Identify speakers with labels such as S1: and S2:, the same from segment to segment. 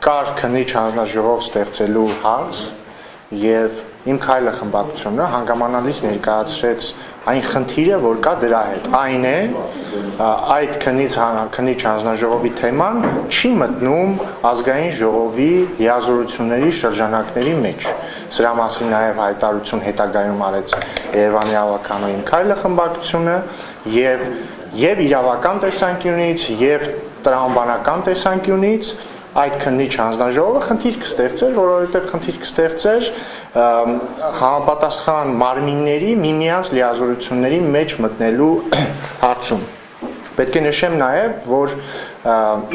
S1: կար քննիչ հանձնաժողով ստեղծելու հարց եւ իմ քայլը խմբակցությունը հանգամանալից ներկայացրեց այն խնդիրը, որ կա դրա հետ։ Այն է այդ քնից քնիչ հանձնաժողովի թեման չի մտնում ազգային ժողովի լիազորությունների շրջանակների մեջ։ Սրա մասին նաև հայտարարություն հետագայում արեց Երևանի ավականային քայլը խմբակցությունը եւ եւ իրավական տեսանկյունից եւ տրամաբանական տեսանկյունից այդ քննիչ հանձնաժողովը խնդիր կստեղծեր, որովհետև խնդիր կստեղծեր համապատասխան մարմինների միմյանց լիազորությունների մեջ մտնելու հարցում։ Պետք է նշեմ նաև, որ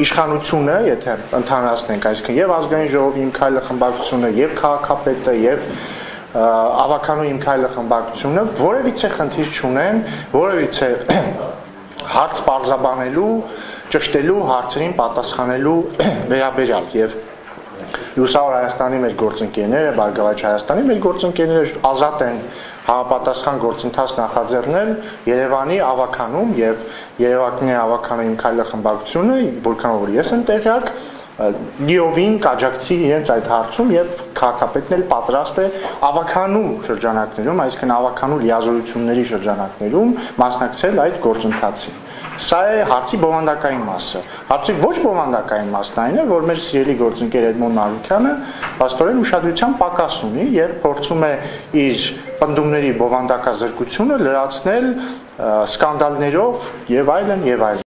S1: իշխանությունը, եթե ընդհանրացնենք, այսինքն եւ ազգային ժողովի իմ քայլը խմբակցությունը, եւ քաղաքապետը, եւ ավականու իմ քայլը խմբակցությունը որևիցե խնդիր չունեն, որևիցե հարց բարձաբանելու ճշտելու հարցերին պատասխանելու վերաբերյալ եւ Լուսավոր Հայաստանի մեր գործընկերները, Բարգավաճ Հայաստանի մեր գործընկերները ազատ են համապատասխան գործընթաց նախաձեռնել Երևանի ավականում եւ Երևանի ավականային քայլը խմբակցությունը, որքան որ ես եմ տեղյակ, լիովին կաջակցի իրենց այդ հարցում եւ քաղաքապետն էլ պատրաստ է ավականու շրջանակներում, այսինքն ավականու լիազորությունների շրջանակներում մասնակցել այդ գործընթացին։ Սա է հարցի բովանդակային մասը։ Հարցի ոչ բովանդակային մասն այն է, որ մեր սիրելի գործընկեր Էդմոն Մարուկյանը աստորեն ուշադրության պակաս ունի եւ փորձում է իր պնդումների բովանդակազրկությունը լրացնել սկանդալներով եւ այլն եւ այլն։